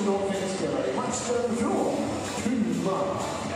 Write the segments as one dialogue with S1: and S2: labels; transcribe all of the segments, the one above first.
S1: single Venezuela. Match done for two love.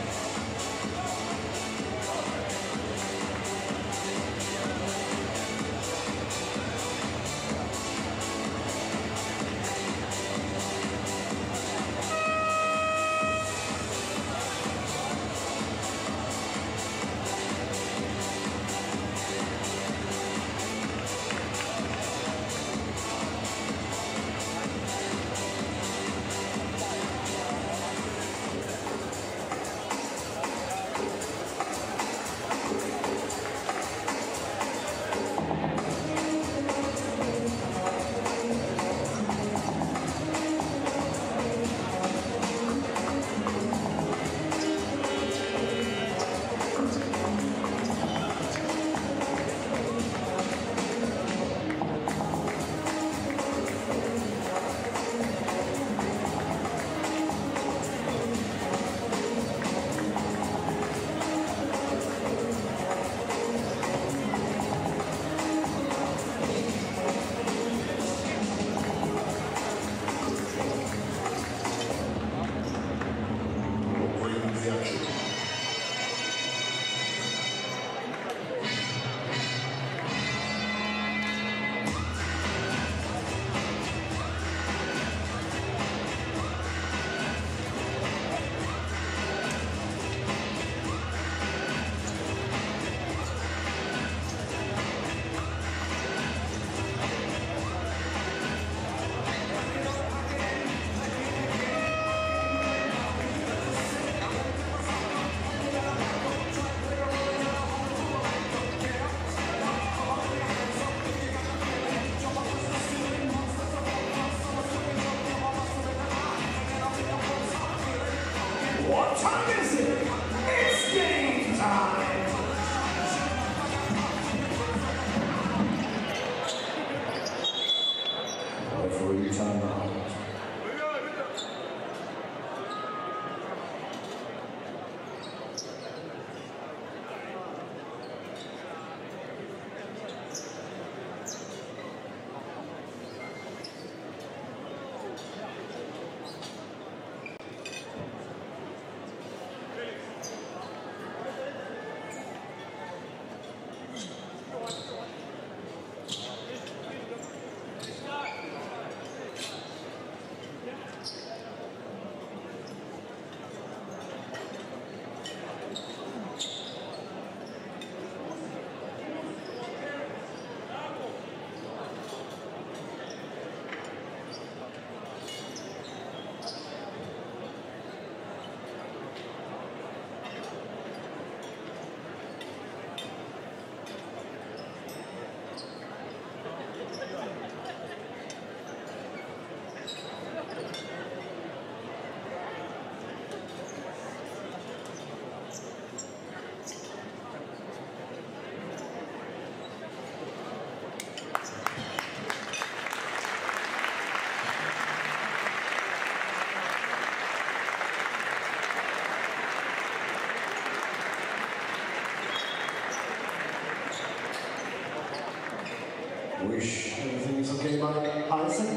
S1: Mark Heinsen.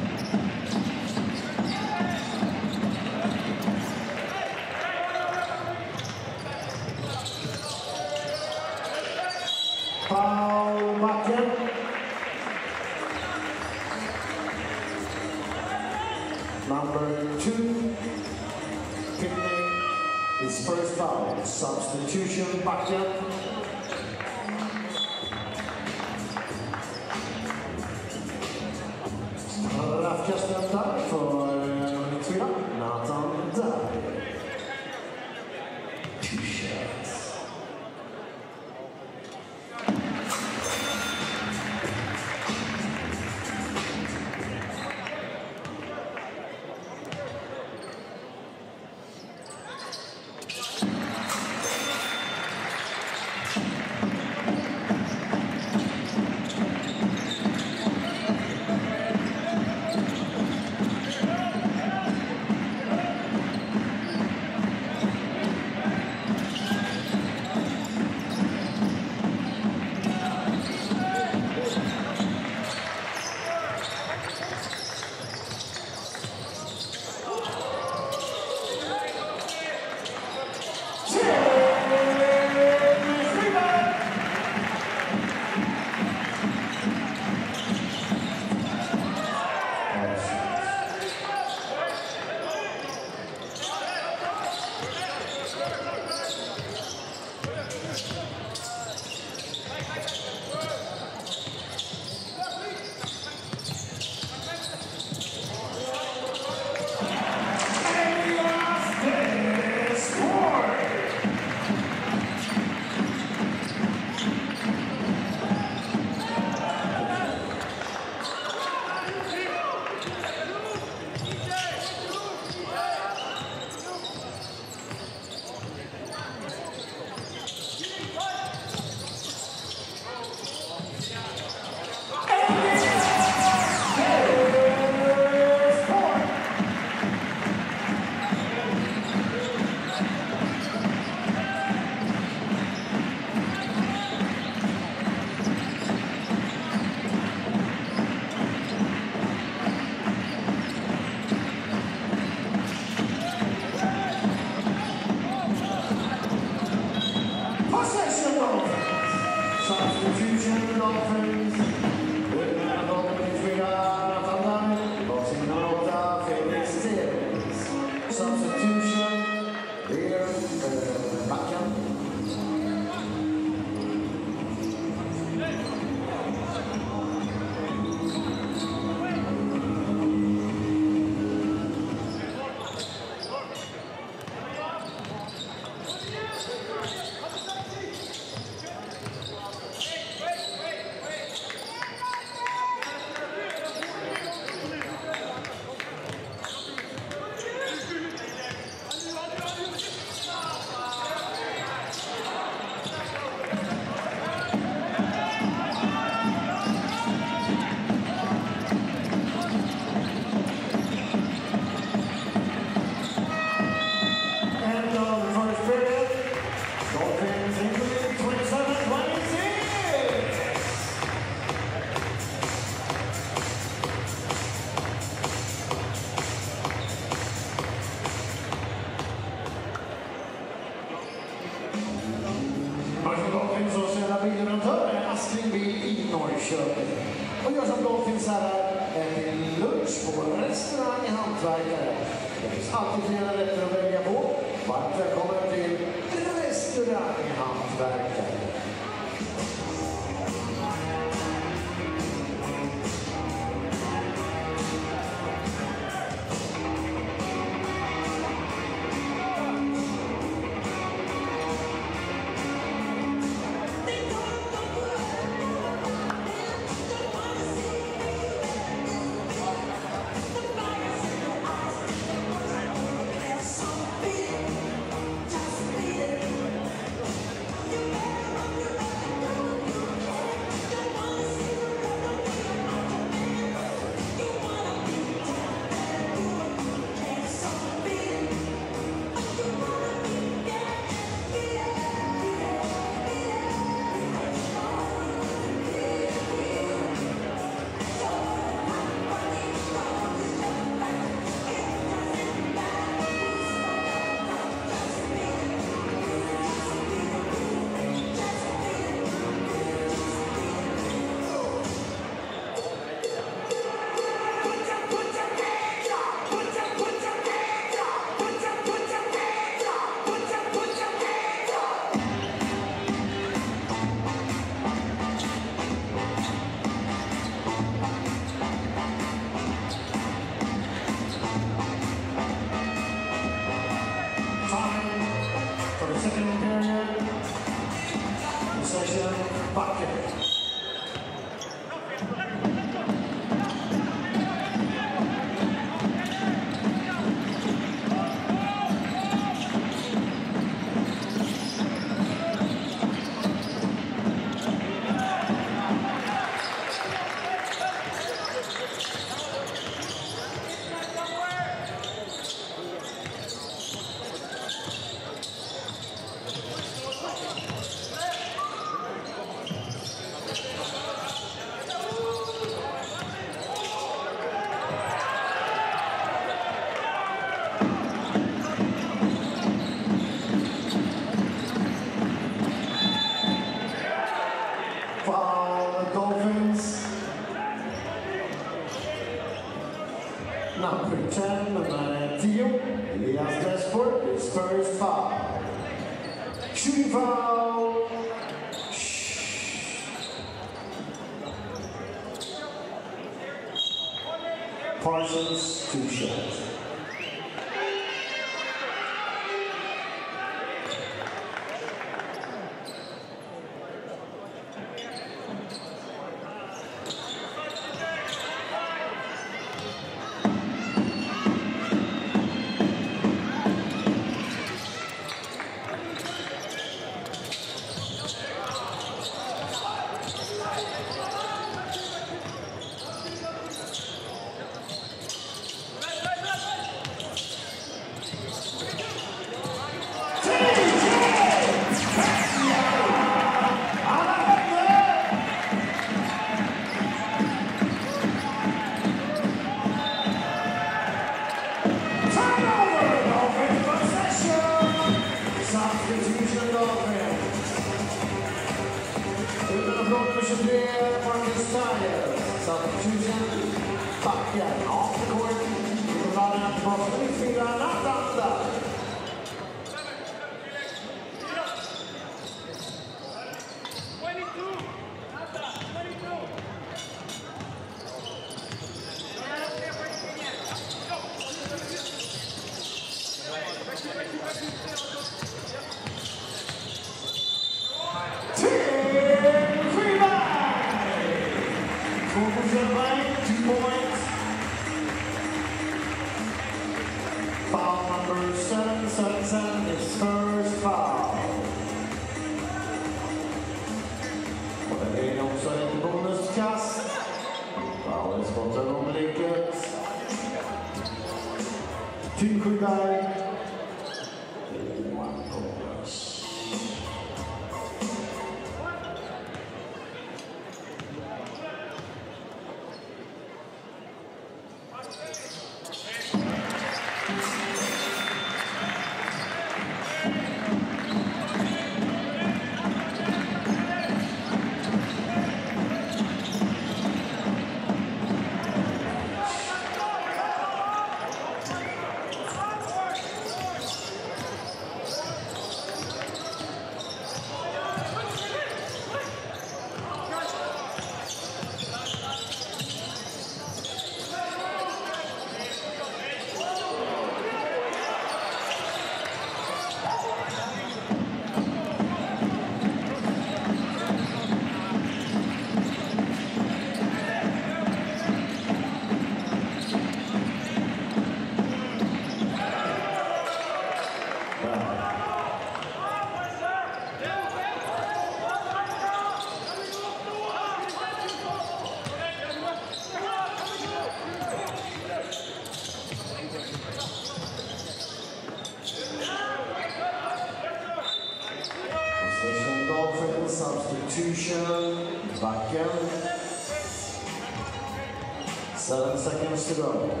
S1: months ago.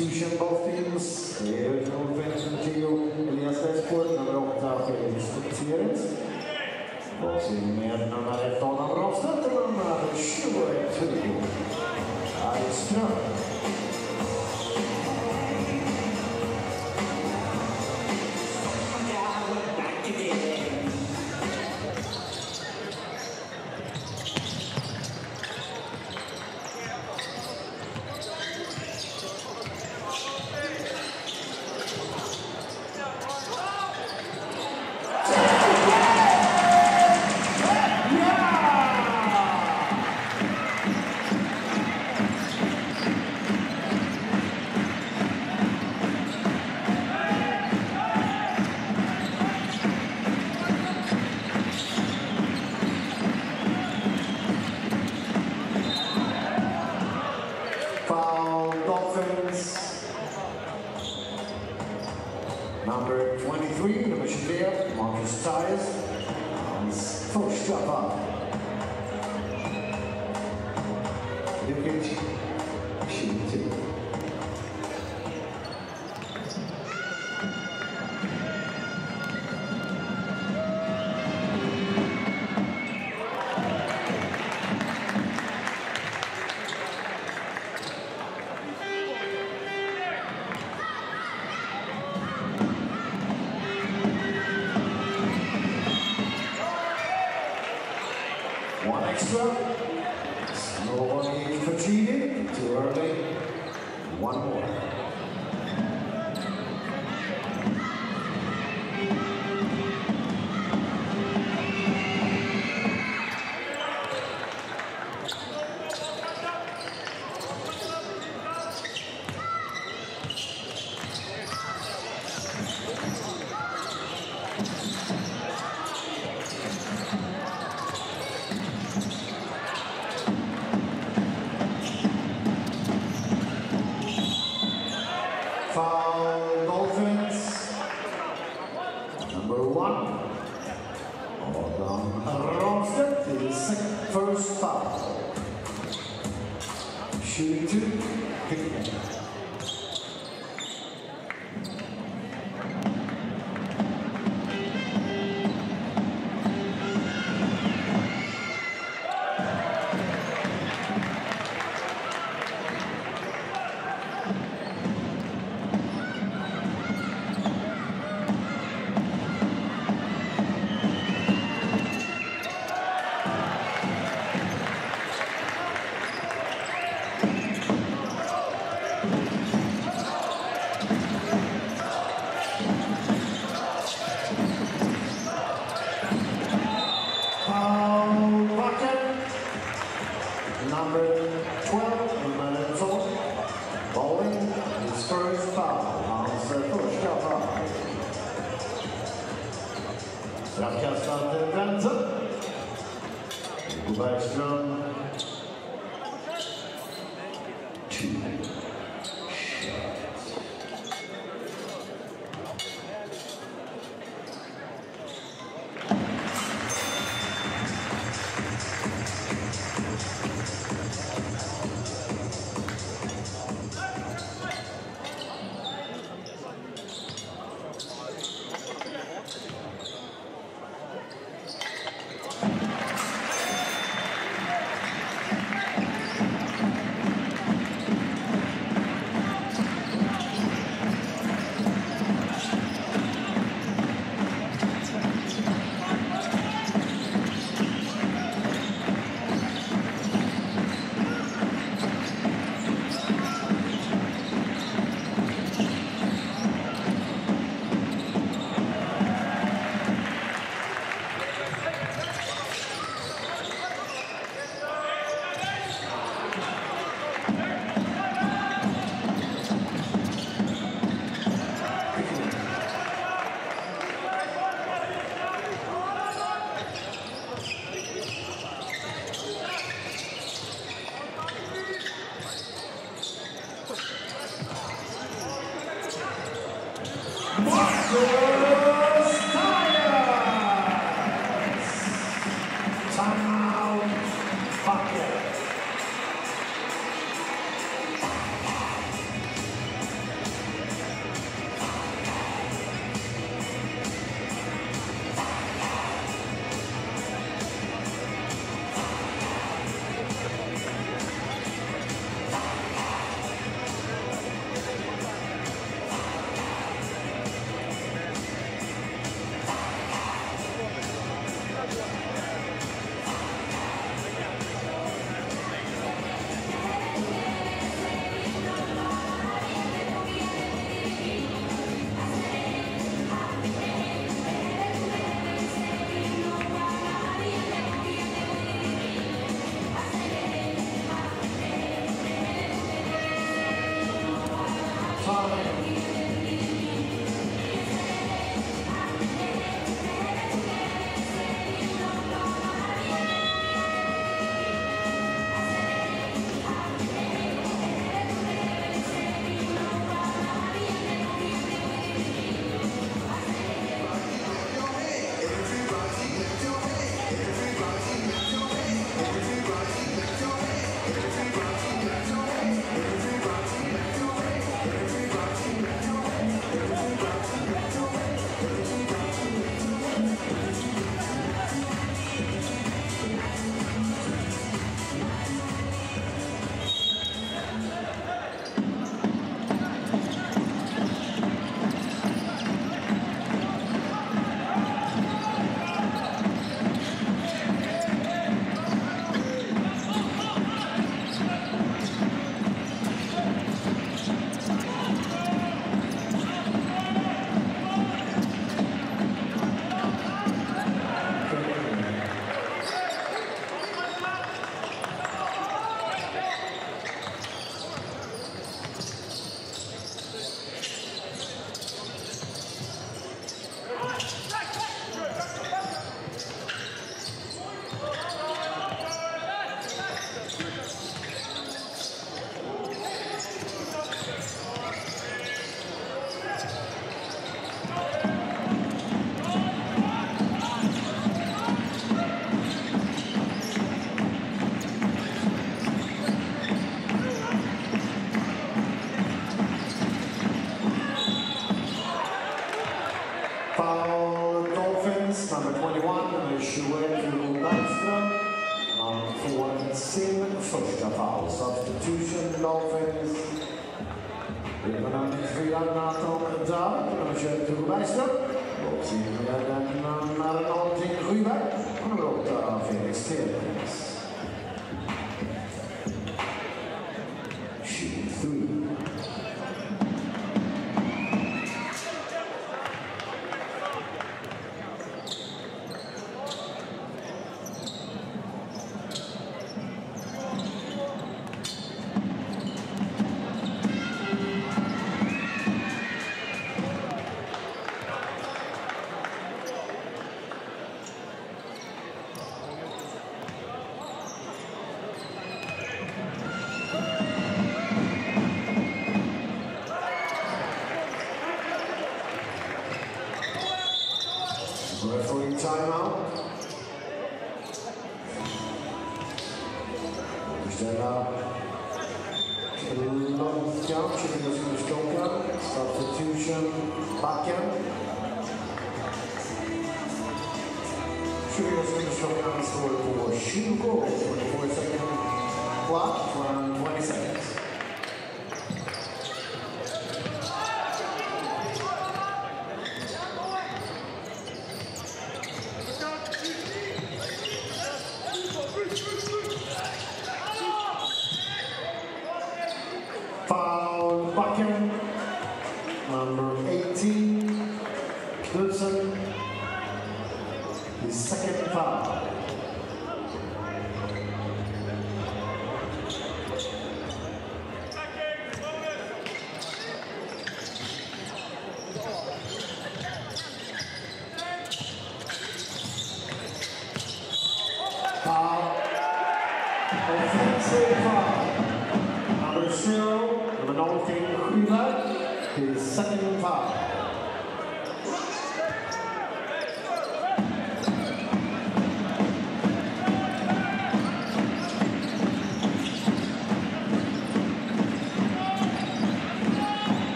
S1: institution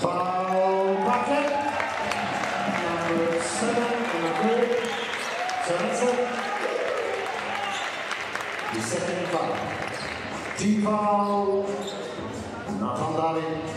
S1: Paul Bucket, number seven in a group, Johnson, the second five. Deval, not on that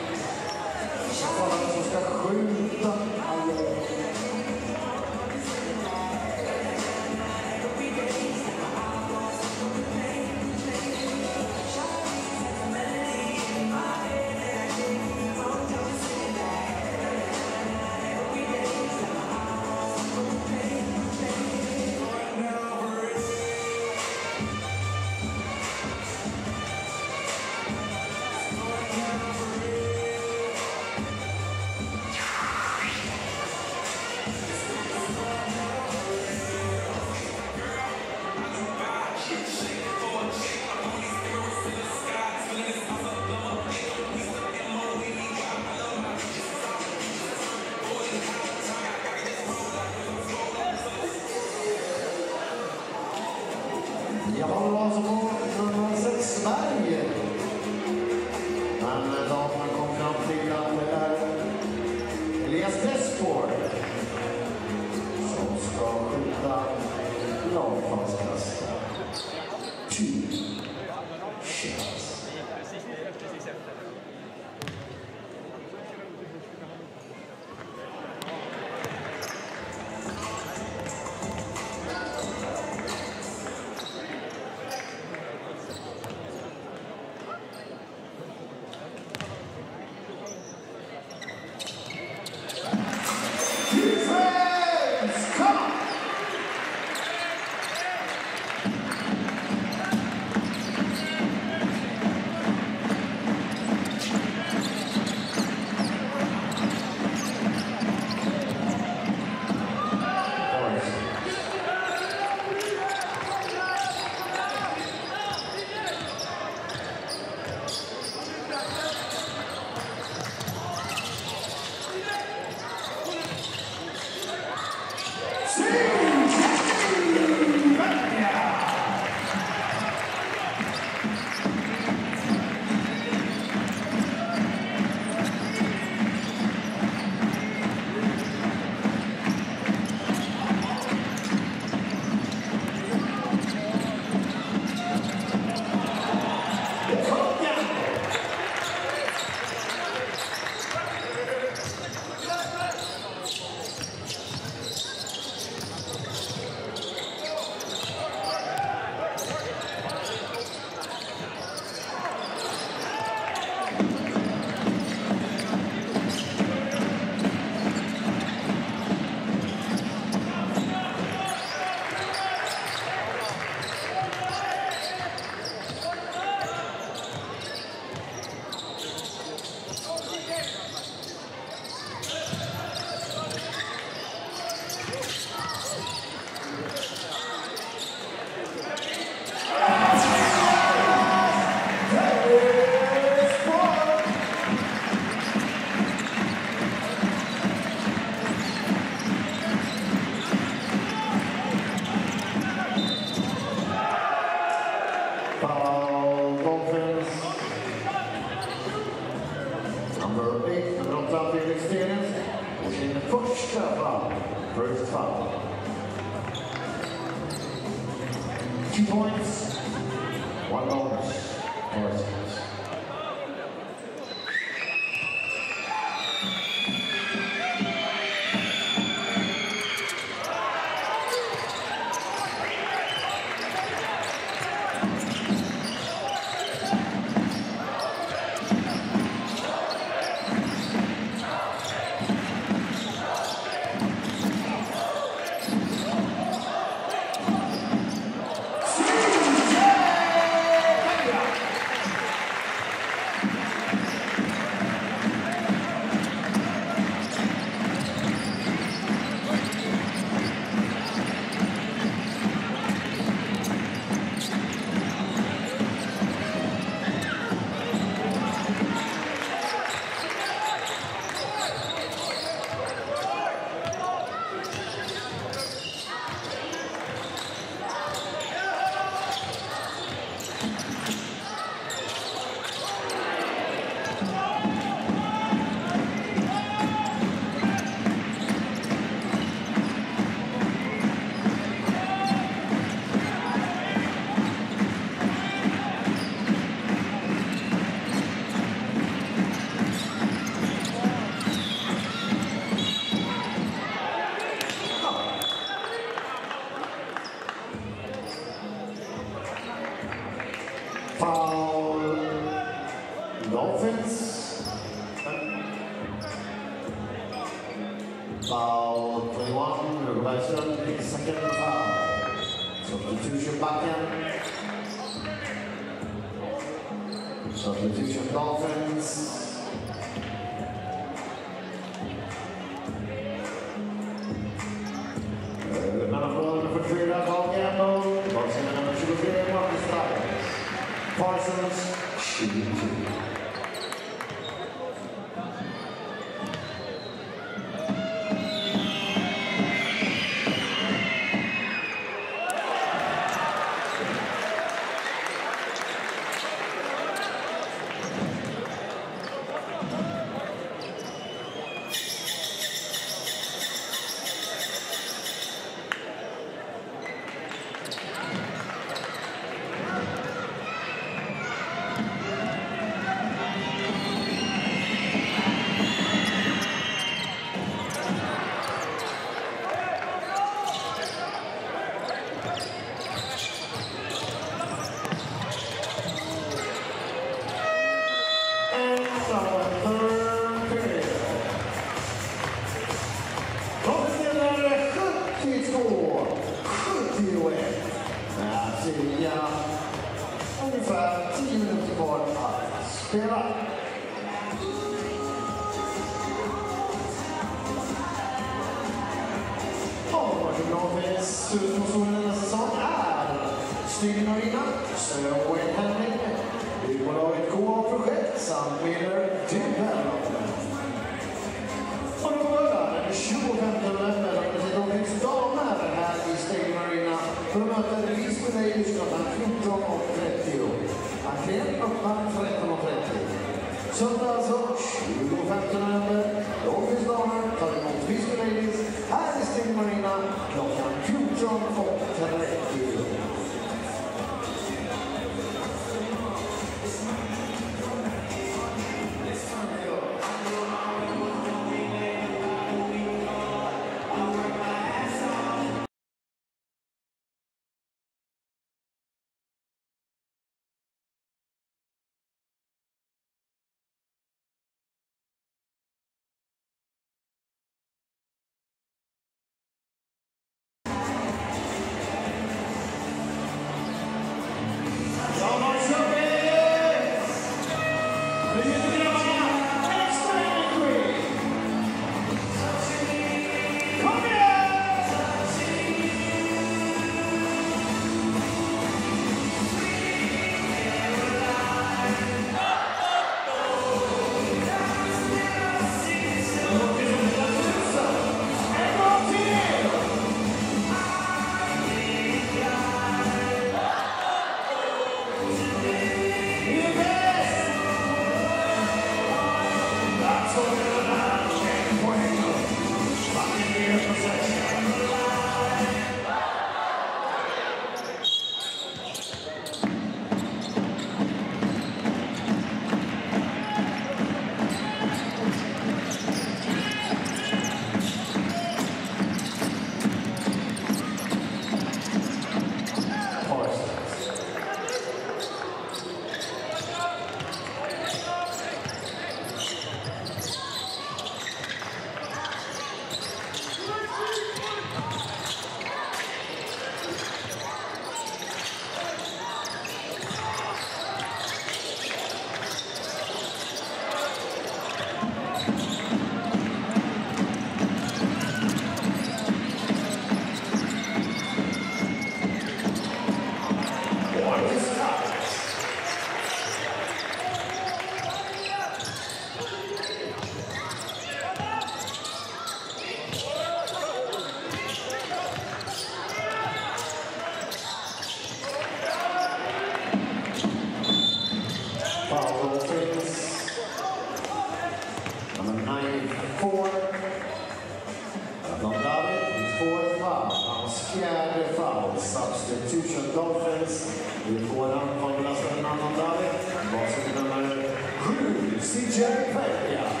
S1: Jerry Payne.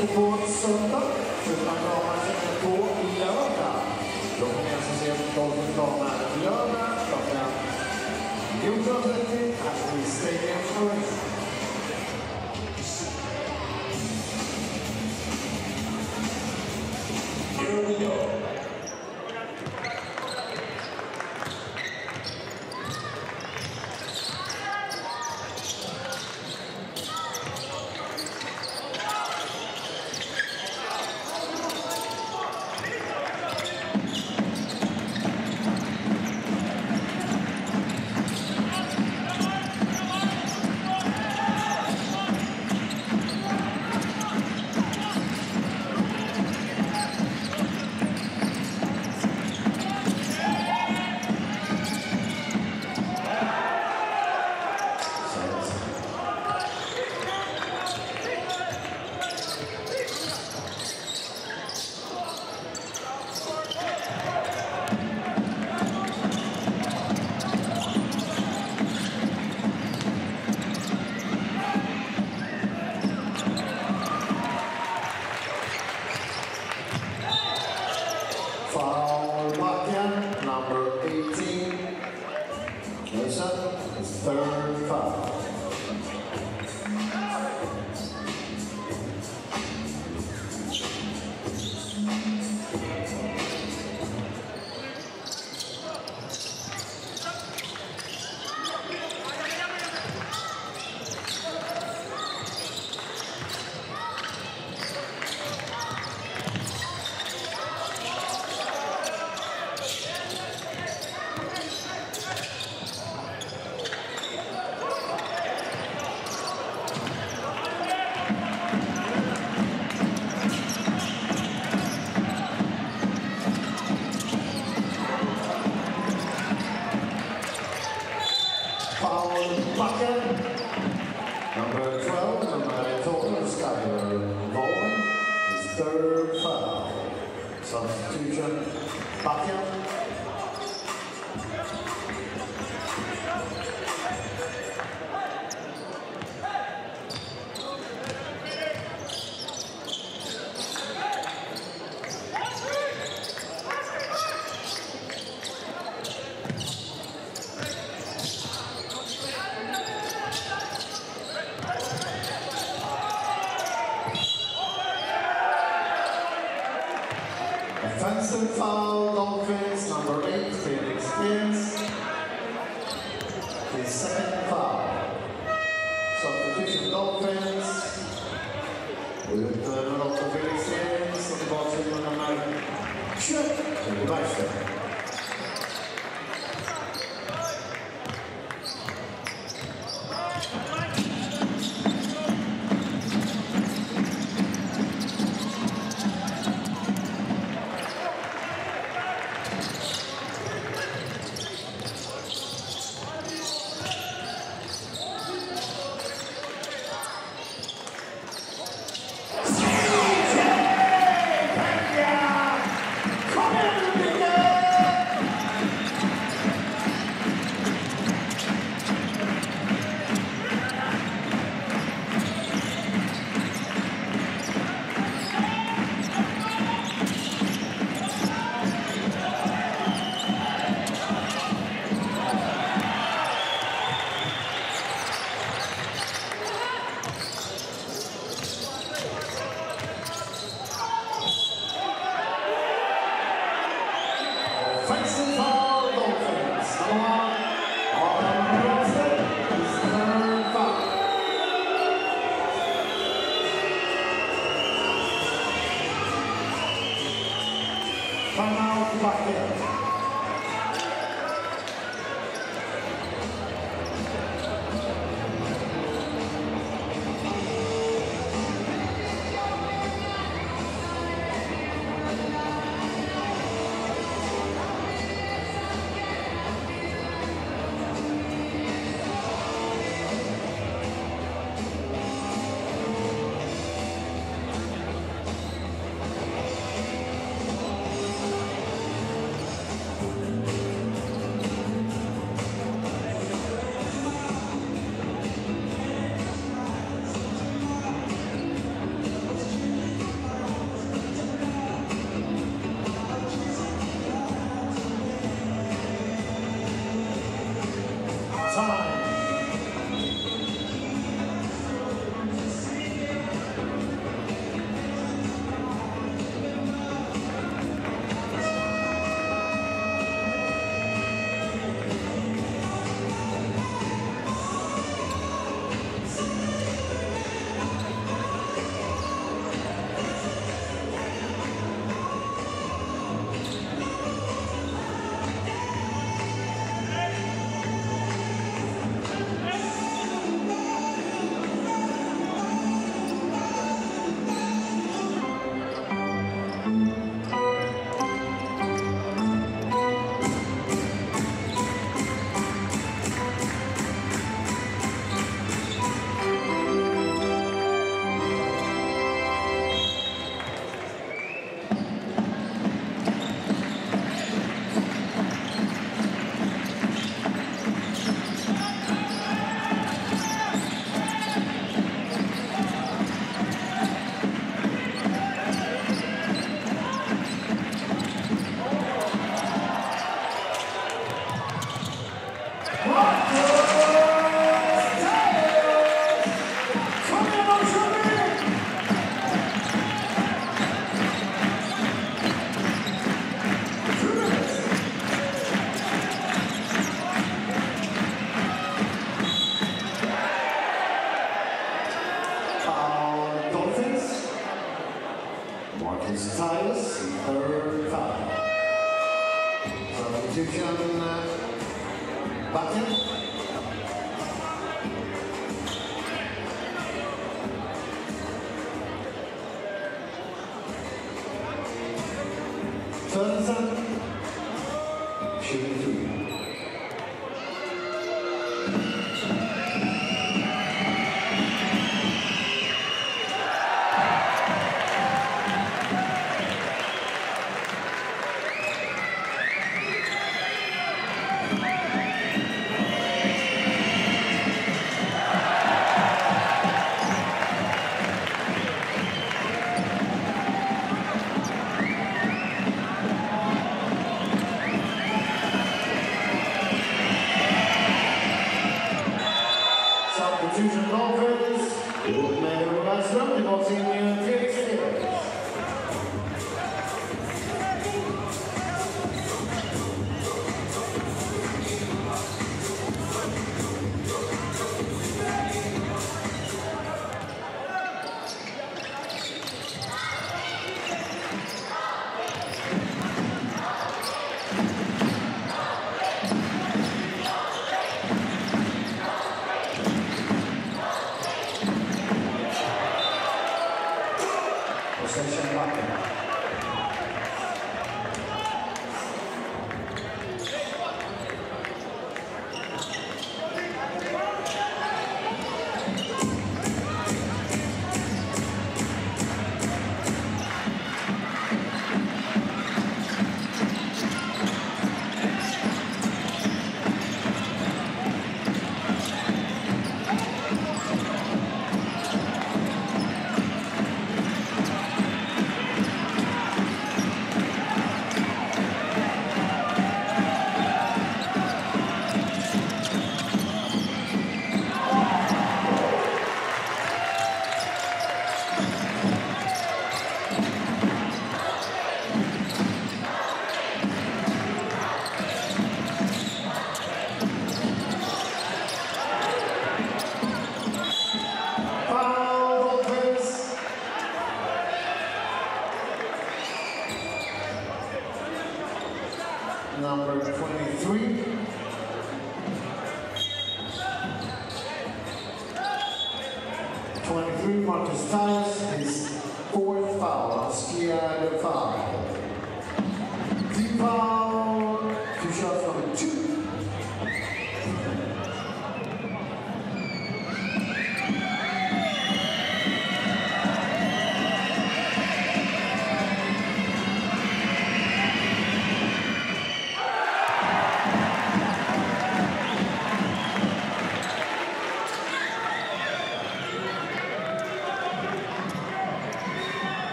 S1: Inte på söndag, utan kramar är alltså på lördag. Då kommer ni alltså se Dolphins kramar lördag klockan 14.30 här i Stadium Arena.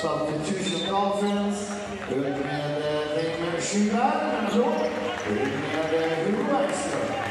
S1: Substitution conference. Hört med Bengt Schüler, Hört med Hugo Bergström.